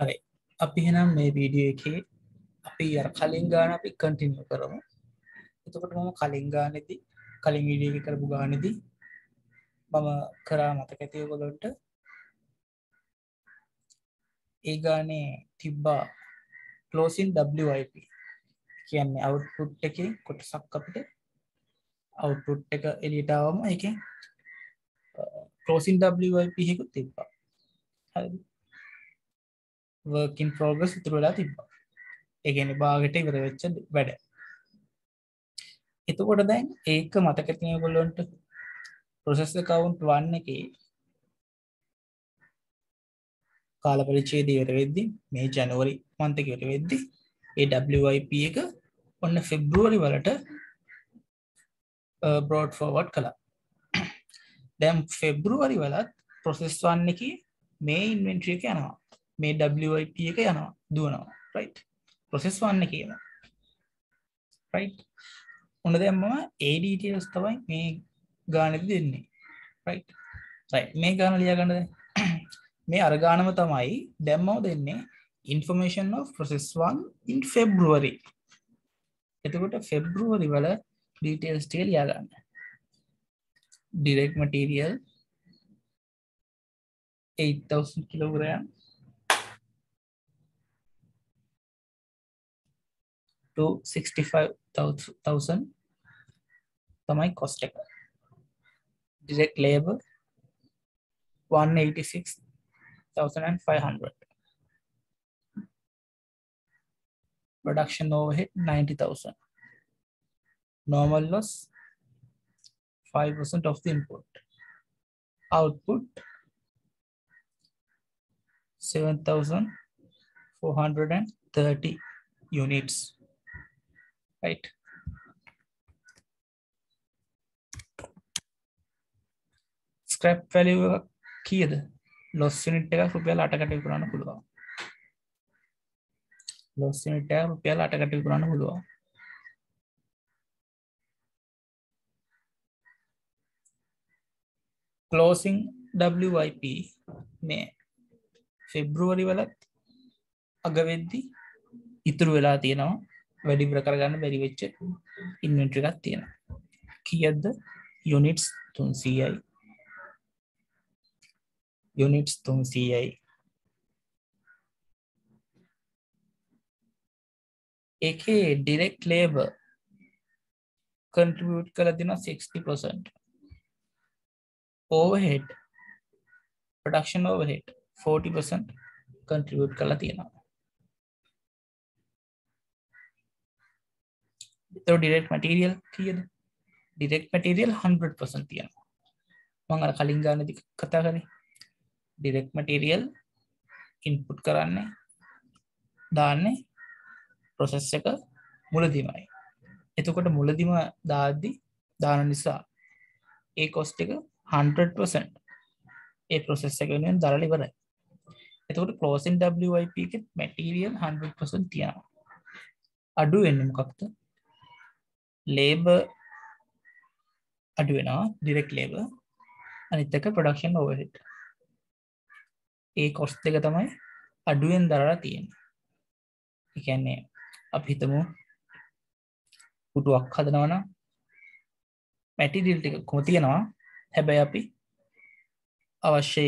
හරි. අපි හෙනම් මේ වීඩියෝ එකේ අපි අර කලින් ගාන අපි කන්ටිනියු කරමු. එතකොට මම කලින් ගානෙදි කලින් වීඩියෝ එක කරපු ගානෙදි මම කරා මතක ඇති ඔයගොල්ලන්ට ඒ ගානේ තිබ්බා closing WIP කියන්නේ output එකේ කොටසක් අපිට output එක එළියට ආවම ඒකෙන් closing WIP එකකුත් තිබ්බා. හරිද? Work in progress ඉතුරු වෙලා තිබ්බා. ඒ කියන්නේ භාගයට ඉවර වෙච්ච වැඩ. එතකොට දැන් ඒක මතක තියෙන ඔයගොල්ලන්ට process account 1 එකේ කාල පරිච්ඡේදය ඉවර වෙද්දි මේ ජනවරි month එක ඉවර වෙද්දි ඒ WIP එක ඔන්න ෆෙබ්‍රුවරි වලට uh, බ්‍රෝඩ් ෆෝවර්ඩ් කළා. දැන් ෆෙබ්‍රුවරි වලත් process 1 එකේ මේ ඉන්වෙන්ටරි එක යනවා. මේ WIP එක යනවා දුවනවා. Right? Process 1 එකේ යනවා right? ඔන්න දැන් මම ඒ details තමයි මේ ගානෙදි දෙන්නේ. Right? Right. මේ ගාන ලියා ගන්න දැන් මේ අරගානම තමයි දැම්මව දෙන්නේ information of process 1 in February. එතකොට February වල details ටික ලියා ගන්න direct material 8000 kilogram to 65,000 so my cost account. Direct labor 186,500. Production overhead 90,000. Normal loss 5% of the input. Output 7,430 units. Right. ස්ක්‍රප් වැලිය කීයද? ලොස් නිට් එක රුපියල් අටකට විකුණන්න පුළුවන්. ලොස් නිට් එක රුපියල් අටකට විකුණන්න පුළුවන්. Closing WIP මේ ෆෙබ්‍රුවරි වලත් අගවෙද්දි ඉතුරු වෙලා තියෙනවා. වැඩි ප්‍ර කරගන්න බැරි වෙච්ච ඉන්වෙන්ට්‍රි එකක් තියෙනවා. කියද්ද යුනිට්ස් 300යි යුනිට්ස් 300යි ඒකේ ඩිරෙක්් ලේබ කන්ට්‍රිබියුට් කළ දින 60% overhead production overhead 40% contribute කළා තියෙනවා. ඒතර direct material කීයද? direct material 100% තියෙනවා. මම අර කලින් ගානදී කතා කරේ direct material input කරන්නේ දාන්නේ process එක මුලදීමයි. එතකොට මුලදිම දාද්දි දාන නිසා ඒ cost එක 100% ඒ process එක වෙනුවෙන් දරලා ඉවරයි. එතකොට closing WIP එකේ material 100% තියෙනවා. අඩු වෙන්නේ මොකක්ද? Labor අඩු වෙනවා direct labor අනිත් එක production overhead. ඒ cost දෙක තමයි අඩුවෙන් දරලා තියෙන්නේ. ඒ කියන්නේ අපි හිතමු පුටුවක් හදනවා නම් මැටිරියල් ටික කොහොම තියෙනවා හැබැයි අපි අවශ්‍ය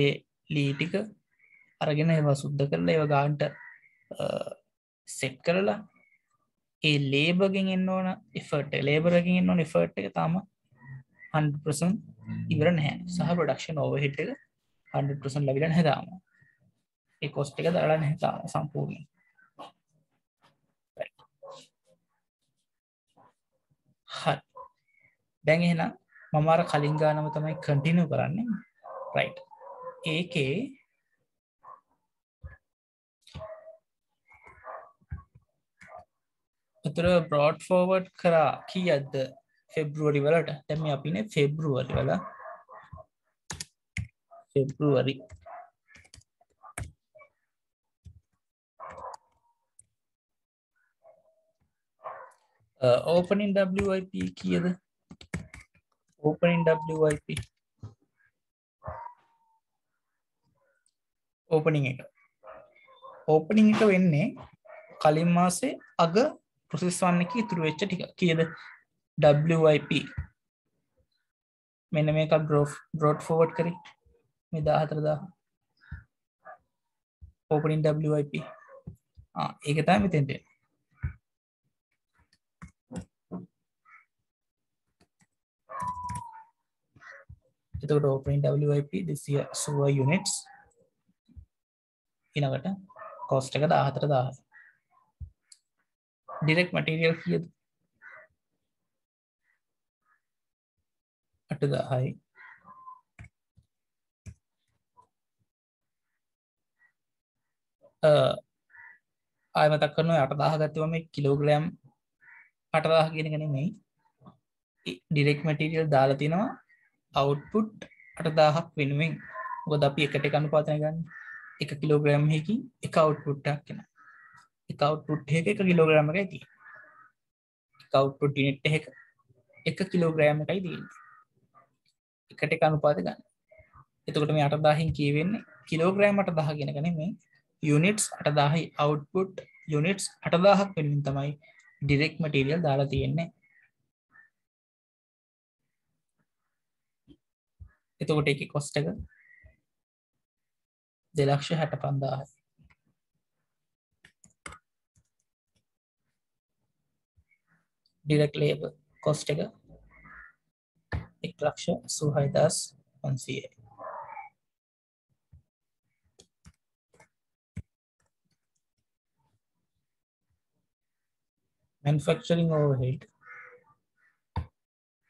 ලී ටික අරගෙන ඒවා සුද්ධ කරලා ඒව ගාන්ට සෙට් කරලා ඒ ලේබගෙන් එන්න ඕන එෆර්ට ලේබරකින් එන්න ඕන එෆර්ට් එක තාම 100% ඉවර නැහැ. සහ ප්‍රොඩක්ෂන් ඕවර්හෙඩ් එක 100% ලැබිලා නැහැ තාම. ඒ කොස්ට් එක දාලා නැහැ තාම සම්පූර්ණයෙන්. හරි. දැන් එහෙනම් මම අර කලින් ගානම තමයි කන්ටිනියු කරන්නේ. රයිට් ඒකේ උතර බ්‍රෝඩ් ෆෝවර්ඩ් කරා කීයද්ද ෆෙබ්‍රුවරි වලට? දැන් මේ අපිනේ ෆෙබ්‍රුවරි වල. ෆෙබ්‍රුවරි ඕපනින් WIP කියද? opening WIP opening එක. ඕපනිං එක වෙන්නේ කලින් මාසේ අග ප්‍රොසෙස් වන්න එක ඉතුරු වෙච්ච ටික කියද? WIP මෙන්න මේක බ්‍රෝඩ් ෆෝවර්ඩ් කරි. මේ දාහතරදා ඕපනින් WIP ඒක තම මෙතෙන්ට එතකට ඕපනින් WIP දෙසිය සුව යුනිටස් ඉනකට කොස්ට එක දාහතර දාහ ඩිරෙක් මටරියල් කියද අට දාහයි ආයමතක් කරන අටදාහ ගත්තව මේ කිලෝග්‍රෑම් අටදාහ ගෙන ගෙනෙමයි ඩිරෙක් මටරියල් දාලා තිනවා අවුට්පුට් අටදාහක් වෙනුවෙන්. ගොද අපි එකට කණු පාතන ගන්න. එක කිලෝග්‍රෑම් හකින් එක අවුට්පුට්ටක් කෙන එක අවුට්පුට් එක එක කිලෝග්‍රෑම එක ඇති කවුට්පුට් ිනිට් එක එක කිලෝග්‍රෑම එකයි දන්න එකට එක අනුපාත ගන්න. එතකොට මේ අටදාහින් කියවෙන්නේ කිලෝග්‍රෑමට දහගෙන කන මේ යුනිටස් අටදාහි අවුට්පුට් යුනිටස් අටදාහක් වෙනින් තමයි ඩිරෙක් මටීරියල් දාලා තියෙන්නේ. එතකොට එක කොස්ට එක දෙලක්ෂ හැට පන්දාහයි ඩිරෙක් ලේබ කොස්ට එක. එක් ලක්ෂ සුහයිදස් පන්සියයි. Manufacturing overhead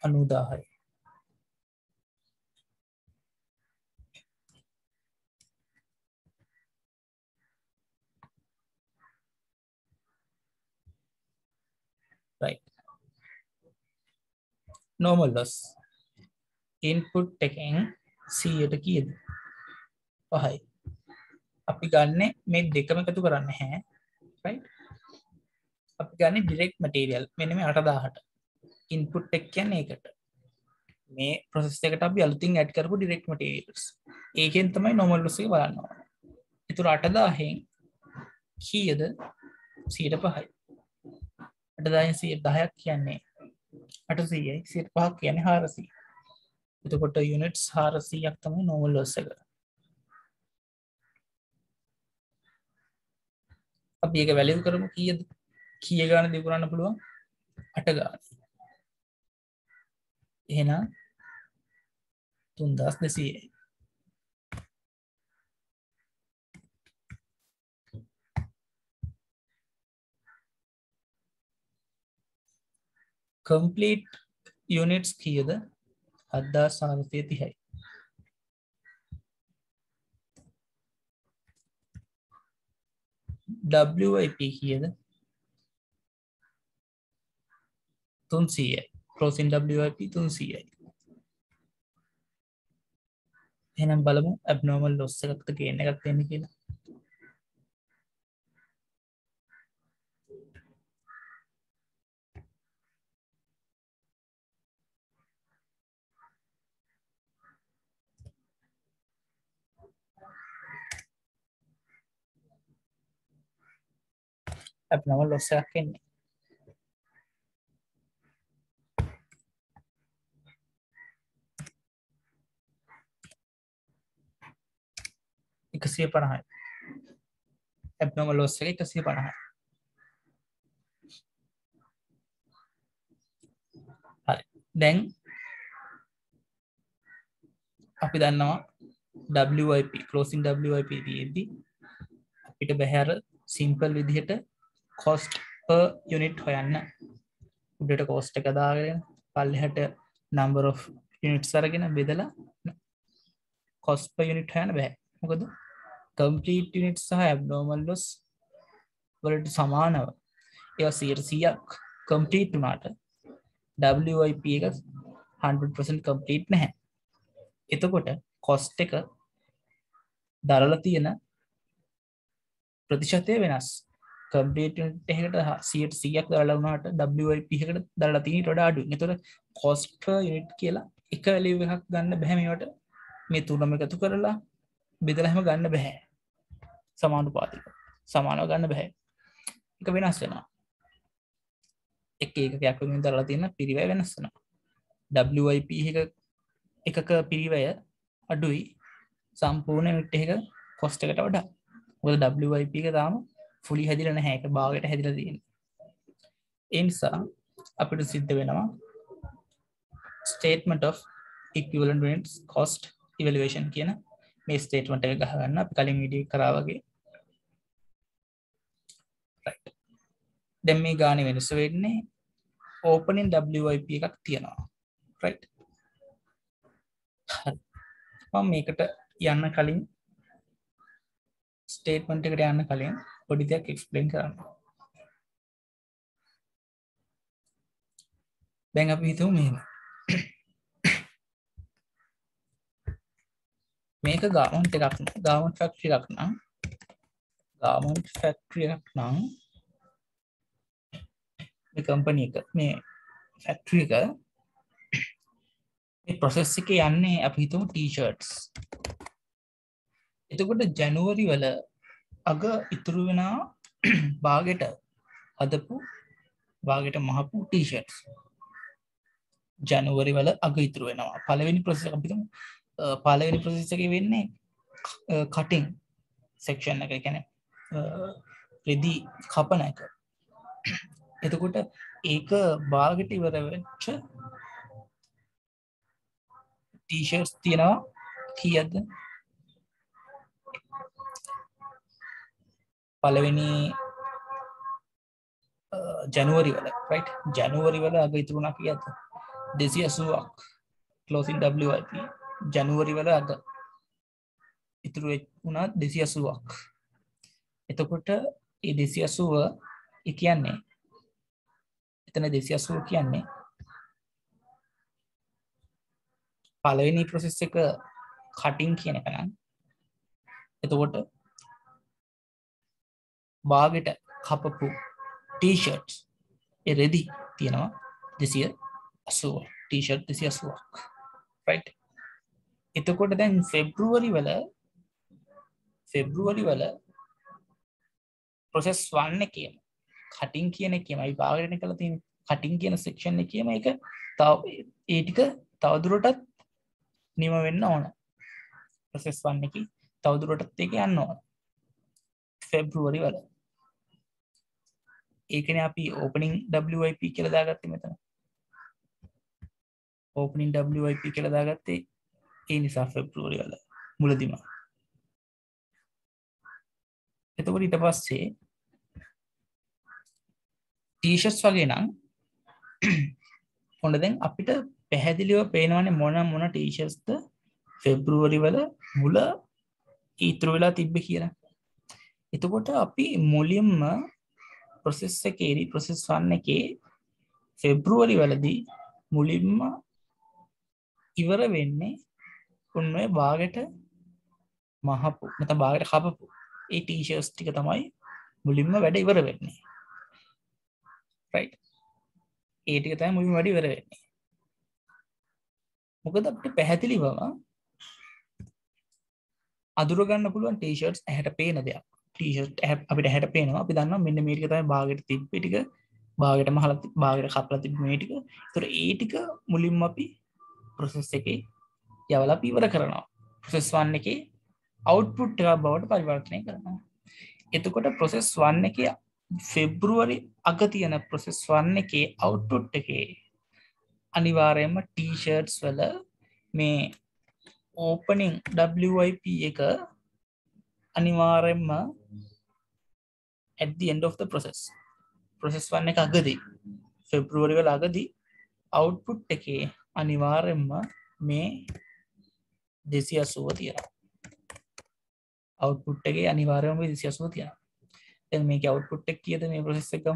අනුදාහයි right normal loss. Input එකෙන් 100ට කීයද? පහයි. අපි ගන්න මේ දෙකම එකතු කරන්න හැ right? අපි ගන්න ඩිරෙක්ට් මටීරියල් මෙන්න මේ 8000ට ඉන්පුට් එක කියන්නේ ඒකට. මේ ප්‍රොසෙස් එකට අපි අලුතින් ඇඩ් කරපු ඩිරෙක්ට් මටීරියල්ස් ඒකෙන් තමයි normal loss එක බලන්න ඕනේ. ඒතර 8000න් කීයද 105යි. 8000න් 10ක් කියන්නේ 800යි 105ක් කියන්නේ 400. එතකොට යුනිට්ස් 400ක් තමයි normal loss එක. අපි ඒක වැලියු කරමු කීයද? කිය ගාන දෙව කරන්න පුළුවන් අට ගාන එහෙනම් තුන්දස් දෙසීයි කම්පලීට් යුනිටස් කියද? හද්දා සාරසය තිහයි. WIP කියද? තුන්සීය. පෝසින් WIP තුන්සීයයි. එනම් බලමු ඇබ්නෝමල් ලොස්ස එකක්ත කියන එකක් තියෙන කියලා. ඇබ්නෝමල් ලොස්ස එකක් එන්නේ එකසිය පණහයි. ඇබ්නොම ලොස්ස එක එකසිය පණහයි. හරි. දැන් අපි දන්නවා WIP කලෝසින් WIP තියද්දි අපිට බැහැර සිම්පල් විදිහට කොස්ට් යුනිට් හොයන්න. උඩට කෝස්ට එක දාගෙන පල්ලෙහට නම්බර යුනිට් සරගෙන බෙදලා කොස්ප යුනිට් හයන බෑ. මොකද කම්පලීට් යුනිට් සහ ඇබ්නෝමල් ලොස් වලට සමානව. ඒ සියරසියක් කම්පලීට් වනාට WIP එක 100% කම්පලීට් නැහැ. එතකොට කොස්ට එක දරල තියෙන ප්‍රතිශතය වෙනස්. කම්පලීට එහට සියට සියක් දරලවුණට WIPහකට දරලා තිනි ොඩ අඩු එතුර කොස්ට යුනිට් කියලා එක එලිව එකක් ගන්න බැහැමිවට මේ තුනම එකතු කරලා බෙදල හැම ගන්න බැහැ. සමානු පාතික සමානව ගන්න බැහැ. එක වෙනස් වෙනවා. එක ඒකයක් වමින් දරලා තියෙන පිරිවැය වෙනස්සනවා WIP එක එකක පිරිවැය අඩුයි. සම්පූර්ණ මිට් එක කොස්ට එකට වඩා. ඔද WIP එක තාම ෆුලි හැදිලන හැක භාගට හැදිල තියෙන එනිසා අපිට සිද්ධ වෙනවා statement of equivalent rents cost evaluation කියන මේ ස්ටේට්මට එක ගහගන්න. අපි කලින් විඩිය කරාවගේ දැම් මේ ගාන වෙනස වෙන්නේ ඕපනින් WIP එකක් තියෙනවා. රයිට් මම මේකට යන්න කලින් ස්ටේට්මන්ට් එකට යන්න කලින් පොඩි දෙයක් එක්ස්ප්ලේන් කරන්න. දැන් අපි හිතමු මෙහෙම. මේක ගාමන්ට එකක් ගාමන් ෆැක්ටරි එකක් නම් ගාමන් ෆැක්ටරි එකක් නම් කම්පනී එක මේ ෆැක්ටරි එක මේ ප්‍රොසෙස් එක යන්නේ අපි හිතමු ටීෂර්ට්ස් එතකොට ජනුවරි වල අග ඉතුරු වෙනා බාගෙට හදපු බාගෙට මහපු ටීෂර්ට්ස් ජනුවරි වල අග ඉතුරු වෙනවා. පළවෙනි ප්‍රසෙස් අපිතුම පළවෙනි ප්‍රසෙස් එක වෙන්නේ කටින් සෙක්ෂන් එක. ගැන රෙදි කපන එක. එතකොට ඒක බාගට ඉවර වෙච්ච ටීෂර්ස් තියෙනවා. කියද්ද පළවෙනි ජනුවරි වල රයිට් ජනුවරි වල අග ඉතුරුණා කියද දෙසි අසුවක් කලෝසින් WIP ජනුවරි වල අග ඉතුරු වුණා දෙසි අසුවක් එතකොට ඒ දෙසි අසුව කියන්නේ එතන දෙසි අසුව කියන්නේ පළවෙනි ප්‍රොසෙස් එක කටින් කියන එක නම් එතකොට බාගෙට කපපු ටීෂර්ට්ස් එරෙදි තියෙනවා දෙසිය අසුව ටීෂර්ට් දෙසි අසුවක්. රයිට් එතකොට දැන් ෆෙබ්‍රුවරි වල ෆෙබ්‍රුවරි වල ප්‍රොසෙස් වන්න කියම කටින් කියන කියමයි භාගරන කළ තින් කටින් කියන සෙක්ෂන් කියම එක තව ඒටික තවදුරටත් නිම වෙන්න ඕන. ප්‍රසෙස් වන්න එක තවදුරටත් එක යන්න ඕන. ෆෙබ්‍රුවරි වල. ඒකන අපි ඕපනින් WIP කියලදාගත්ත මෙතන. ඕපනින් WIP කියලදාගත්තේ ඒ නිසා ෆෙබ්‍රුවරි වල මුලදිම. එතකොට ඊට පස්සේ ටීෂස් වගේ නම් හොඳ දැන් අපිට පැහැදිලිව පේනවනේ මොන මොන ටීෂස්ද ෆෙබ්‍රුවරි වල මුල ඊතුරු වෙලා තිබ්බ කියලා. එතකොට අපි මුලින්ම ප්‍රොසෙස් එකේරි ප්‍රොසෙස් වන්න එකේ ෆෙබ්‍රුවරි වලදී මුලින්ම ඉවර වෙන්නේ උන්වේ බාගට මහපු මත බාගට කපපු. ඒ ටීෂර්ස් ටික තමයි මුලින්ම වැඩ ඉවර වෙන්නේ. ඒටික තයි මුලින් වැඩි ඉවර වෙන්නේ. මොකද අපට පැහැදිලිවම අදුරගන්න පුළුවන් ටීෂර්ට් ඇහැට පේන දෙයක්. ටීෂට් අපිට හැට පේනවා. අපි දන්න මෙන්න මේටික තයි බාගට තිබ් පිටික බාගට මහල බාගට කපල තිබ මේටික තුර ඒටික මුලින්ම අපි ප්‍රොසෙස් එක යවලා පිවර කරනවා. ප්‍රසෙස් වන්න එක අවුට්පුට් එක බවට පරිවර්තනය කරනවා. එතකොට ප්‍රොසෙස් වන්න එක ෆෙබ්‍රුවරි අග තියෙන ප්‍රොසෙස් වන්න එකේ අවුට්පුට් එකේ අනිවාරයම ටීෂර්ට්ස් වල මේ ඕපනිං WIP එක අනිවාරෙන්ම at the end of the process. Process වන්න එක අගදී. ෆෙබ්‍රුවරි වල අගදී අවුට්පුට් එකේ අනිවාරෙන්ම මේ දෙසි අසුව තියෙන අවුට්පුට් එකේ අනිවාර්යම දෙසි අසුව තියෙන දැන් මේක අවුට්පුට් එක කියද මේ ප්‍රොසෙස් එක?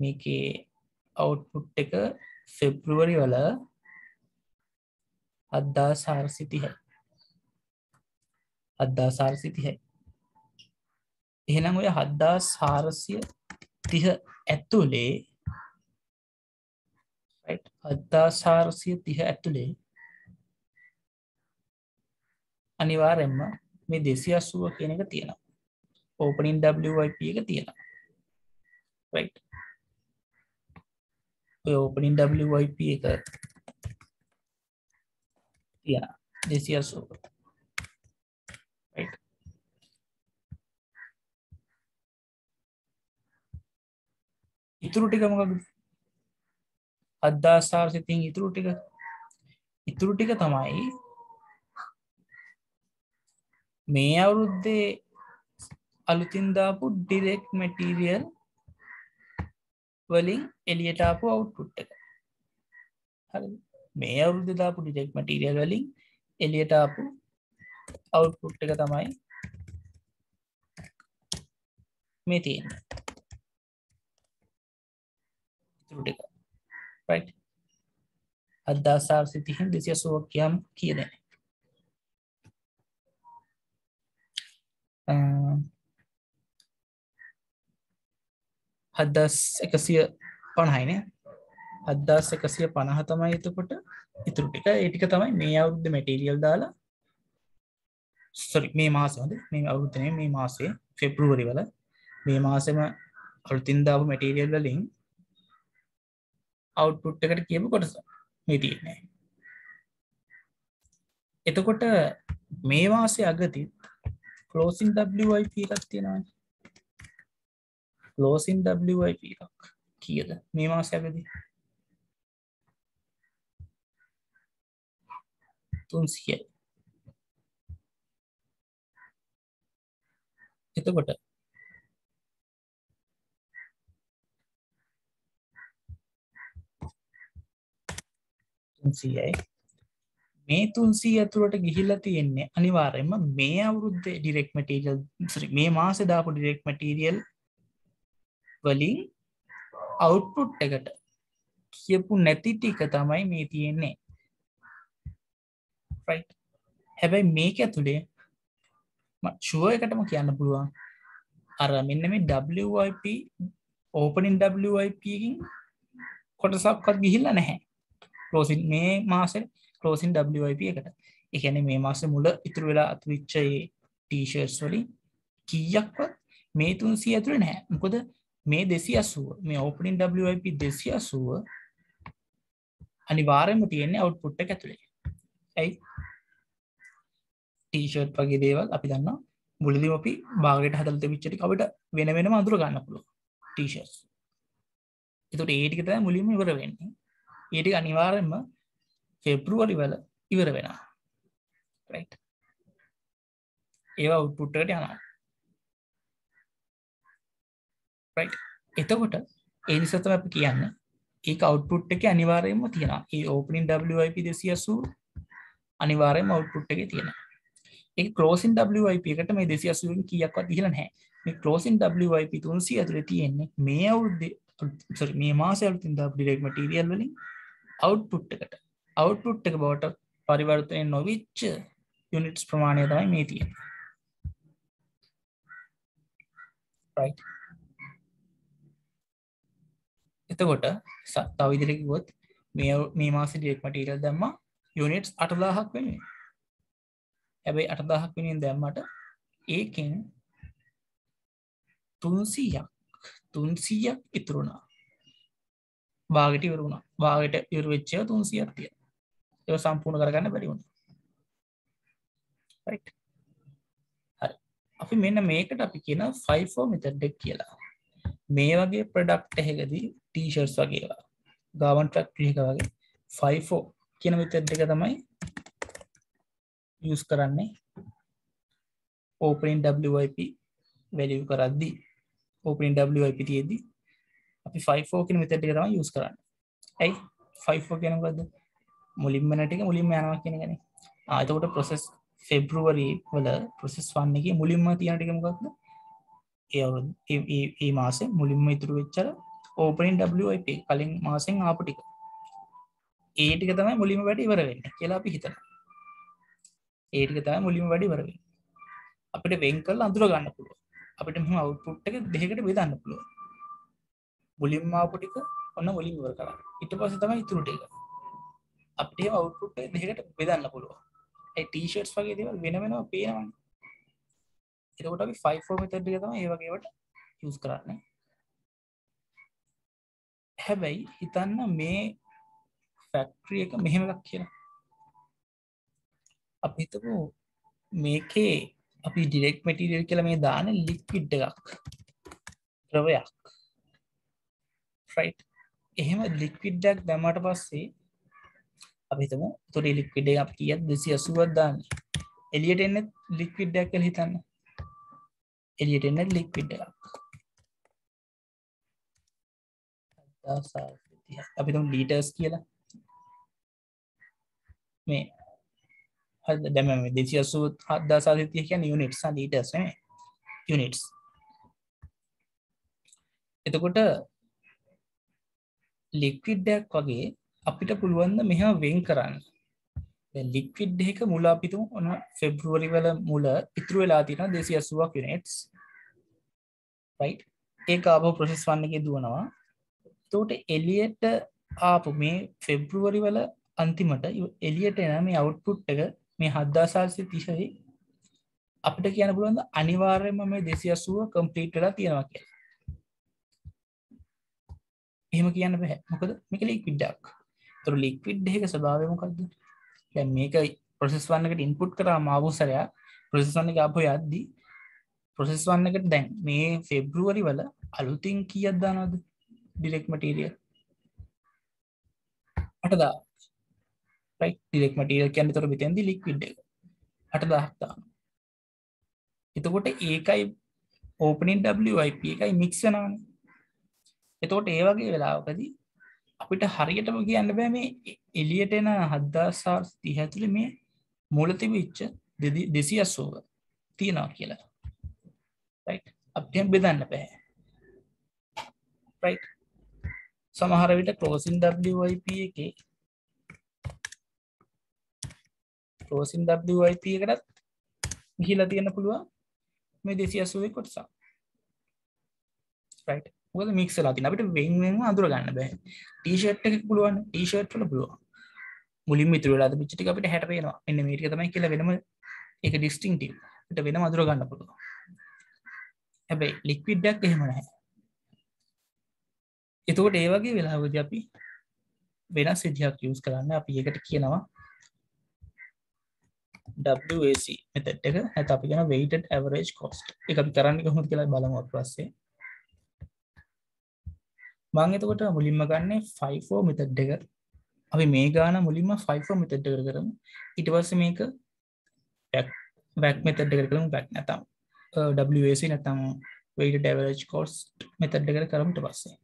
මේකේ අවුට්පුට් එක ෆෙබ්‍රුවරි වල අද්දා සාරසිතිහයි අද්දා සාරසිතිහයි එහෙනම් ඔය හද්දා සාරසිය තිහ ඇත්තුලේ අද්දා සාරසිය තිහ ඇතුළේ අනිවාරෙන්ම මේ දෙසි අස්සුව කියන එක තියෙනවා. ඕපනින් WIP එක තියෙනවා. Right? ඔය ඕපනින් WIP එක තියෙන දෙසිය සෝක ඉතුරු ටික මොකක්ද අද්දාසාර සිතින් ඉතුරු ටික. ඉතුරු ටික තමයි මේ අවුරුද්දේ අලුතින් දාපු ඩිරෙක්් මැටීරියල් වලින් එලියට ආපු අවුට්පුට් එක. හරි මේ අවුරුද්ද දාපු ඩිරෙක්් මැටීරියල් වලින් එලියට ආපු අවුට්පුට් එක තමයි මේ තියෙන ඉතුරු ටික right? අදදාසාර් සිතිහින් දෙසිය සුවක් කියම් කියන හදස් එකසිය පණහයින අදදාස් එකසිය පණහ තමයි එතකොට ඉතුරු ටික. ඒටික තමයි මේ අවුද්ධ මැටීරියල් දාලා සොරි මේ මාසද මේ අවුරුත්තනය මේ මාසේ ෆෙබ්‍රුවරි වල. මේ මාසම අලුතින්දාව මැටීරියල් වලින් අවුට්පුට් එකට කියපු කොටස. මේ තියන්නේ. එතකොට මේ වාසේ අගතිත් ෆලෝසින් WIP එකක් තියෙනවා ලෝසින් WIP එකක් කියද මේ මාසයකදී තුන්සියයි. එතකොට තුන්සියයි. මේ තුන්සී ඇතුළට ගිහිල්ලා තියෙන්නේ අනිවාර්යම මේ අවුරුද්ධ ඩිරෙක් මටීරියල් මේ මාස දාපු ඩිරෙක් මටීරියල් වලින් අවුට්පුට් එකට කියපු නැති ටික තමයි මේ තියෙන්නේ. හැබැයි මේක ඇතුළේ ශුව එකටම කියන්න පුළුවන්. අර මෙන්න මේ WIP ඕපනින් WIPකින් කොටසක්වත් ගිහිල්ල නැහැ. ලෝසින් මේ මාසෙ කලෝසින් WIP එකට. එකන මේ මාස මුල ඉතුරු වෙලා අතුවිච්චයේ ටීෂර්ස් වලින් කීයක්ව මේ තුන්සිය ඇතුළ නෑ මොකොද මේ දෙසි අසුව මේ ඕපනින් WIP දෙසි අසුව අනිවාරයම තියෙන්නේ අවුට්පුට්ට ඇතුළේ ඇයි? ටීෂර්ට් වගේ දේවල් අපි දන්න මුලදි අපි බාගට හදලත විච්චටි අපට වෙන වෙන අඳුර ගන්න පුළුව ටීෂර්ස් එතුට ඒටිකත මුලින්ම ඉවර වෙන්නේ. ඒටි අනිවාරෙන්ම ෆෙබ්‍රුවලි වල ඉවර වෙන ඒවා උත්පුට්ටට යනවා. එතකොට ඒනිසතම අප කියන්න ඒ අවුට්පුට් එක අනිවාරයම තියෙන ඒ ඕපනින් WIP දෙසියසු අනිවාරයම අවුට්පුට් එක තියෙන ඒ කලෝසින් WIP එකට මේ දෙසියසුවෙන් කියක්වත් දිහල හැ මේ කලෝසින් WIP තුන්සි ඇතුළ තියෙන්නේ මේ අවුද්ධ මේ මාස අලුතින් ඩිරෙක් මටීරියල් වලින් අවුට්පුට් එකට. අවුට්පුට් එක බවට පරිවර්තනය නොවිච්ච යුනිටස් ප්‍රමාණය තමයි මේ තියෙන right. එතකොට තව ඉදිරිකිවොත් මේ මාස ඩියෙක් මටීරල් දැම්ම යුනිටස් අටදාහක් වෙනුවෙන්. හැබැයි අටදාහක් වෙනින් දැම්මට ඒකෙන් තුන්සීයක් තුන්සීයක් ඉතුරුණා බාගට ඉවරුණා බාගට ඉවර වෙච්චය තුන්සියක් තිය ඒ සම්පූර්ණ කරගන්න බැරිවුණ හරි. අපි මෙන්න මේකට අපි කියන ෆයිෆෝ මෙතඩ්ඩෙක් කියලා. මේ වගේ ප්‍රඩක්් එහෙකදී ටීෂර්ස් වගේවා ගාවන් ට්‍රක්්ලික වගේ ෆයිෆෝ කියන මෙතඩ් එක තමයි යස් කරන්නේ. ඕපනින් WIP වැලිය කරද්දී ඕපනින් WIP තියේදී අපි ෆයිෆෝ කියන මෙතඩ් එක තමයි යස් කරන්න. ඇයි? ෆයිෆෝ කියනකද මුලින්ම නැටික මුලින්ම යනවා කියන ගැන ආතකොට ප්‍රොසෙස් ෆෙබ්‍රුවරි වල ප්‍රොසෙස් වන්න එක මුලින්ම තියනටිකමකක්ද ඒ මාස මුලින්ම ඉතුරු වෙච්චර ඕපනින් WIP කලින් මාසෙන් ආපටික ඒටික තමයි මුලිම වැඩි ඉවර වෙන්න කියලා අපි හිතන ඒටික තමයි මුලිම වැඩි වරවෙන්න අපිට වෙන් කල් අඳුර ගන්න පුළුව අපිට මෙම අවුපුට් එක දෙකට බෙදන්න පුළුව මුලින්ම ආපටික ඔන්න මුලින් ඉවර කර ඉට පස තමයි ඉතුරුට එක අපේ අවුපුට් දෙකට බෙදන්න පුළුව ටීෂර්ස් වගේ දේවල් වෙන වෙනවා පේනවන්න එතකොට අපි 5 මෙතඩ් එක තමයි ඒ වගේවට යූස් කරන්නේ. හැබැයි හිතන්න මේ ෆැක්ට්‍රිය එක මෙහෙම එකක් කියලා. අපි හිතමු මේකේ අපි ඩිරෙක්ට් මැටීරියල් කියලා මේ දාන ලික්විඩ් එකක් ද්‍රවයක්. රයිට් එහෙම ලික්විඩ්ඩක් දැමට පස්සේ අපිතම තොර ලික්විඩ අප කියත් දෙසි අසුවත් දාන්න. එලියට එන්න ලික්විඩ්ඩක් කළ හිතන්න. එලියට එන්න ලික්විඩ් එකක්. අපිතුම් ලීටර්ස් කියලා. මේ හද දැම දෙසි අසුත් හදදා සාධතිය කියන යුනිට්ස් ලීටර්ස් යුනිටස් එතකොට ලික්විඩ්ඩයක් වගේ අපිට පුළුවන්ද මෙහා වෙන් කරන්න. ලික්විඩ් එක මුල අපිතු ඔන්න ෆෙබ්‍රුවරි වල මුල ඉතුරු වෙලා තින දෙසි අසුවක් යුනෙට්ස් ඒ ආපෝ ප්‍රසෙස් වන්නගේ දුවනවා. තෝට එලියට ආපු මේ ෆෙබ්‍රුවරි වල අන්තිමට එලියට එන මේ අවුට්පුට් එක මේ හද්දාසාල්සි තිශයි අපිට කියන පුළුවන්ද අනිවාර්යම මේ දෙසි අසුව කම්පලීට්ලා තියෙනවා කියලා. එහෙම කියන්න බැහැ මොකද මේක ලික්විඩ්ඩක් තුර ලික්විඩ් එක ස්භාවමකක්ද මේක ප්‍රසෙස් වන්නකට ඉන්පුට් කර මාවසරයා ප්‍රසෙස් වන්න එක අප යද්දී ප්‍රසෙස් වන්නකට දැන් මේ ෆෙබ්‍රුවරි වල අලුතින් කියද්දානද ඩිරෙක් මටීරිය අටදා ඩිරෙක් මටීරිය කියන්න තොර බිතන්දි ලික්විඩ් එක. අට දහත්තා එතකොට ඒකයි ඕපනින් WIP එකයි මික්ෂනානේ එතකොට ඒ වගේ වෙලාවකදී අපිට හරියටම කියන්න බෑ මේ එලියට එන හද්දාසා තිහ ඇතුළ මේ මුලතිවිච්ච දෙසි අස්සෝව තියෙනවා කියලා. අපියම් බෙදන්න බැහැ සමහර විට කලෝසින් WIP එක කලෝසින් WIP එකටත් ගිහිලා තියෙන පුළුවන් මේ දෙසි අසුවේ කොටසා රයිට් මොකද මික්ස් වෙලා තියෙන අපිට වෙන් වෙන්ව අඳුර ගන්න බෑ. ටී-ෂර්ට් එකක් පුළුවන් ටී-ෂර්ට් වල පුළුවන්. මුලින්ම ඉතුරු වෙලා තිබිච්ච ටික අපිට හැට පේනවා. මෙන්න මේ ටික තමයි කියලා වෙනම ඒක ඩිස්ටින්ක්ටිව් අපිට වෙනම අඳුර ගන්න පුළුවන්. හැබැයි ලික්විඩ් එකක් එහෙම නැහැ. එතකොට ඒ වගේ වෙලාවදී අපි වෙනස් විදිහක් යූස් කරන්න අපි ඒකට කියනවා WAC මෙතට් එක. නැත්නම් අපි කියන weighted average cost. ඒක අපි කරන්නේ කොහොමද කියලා බලමු පස්සේ. මං එතකොට මුලින්ම ගන්නේ 5ෝ මෙතඩ් එක. අපි මේ ගාන මුලින්ම 5ෝ මෙතඩ් කර කරමු. ඊට පස්සේ මේක වැක් මෙතඩ් එකට කරමු. වැක් නැතම් WAC නැතම් weighted average cost මෙතඩ් එකට කරමු ඊට පස්සේ.